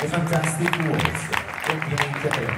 The Fantastic Words. Complimenti a te.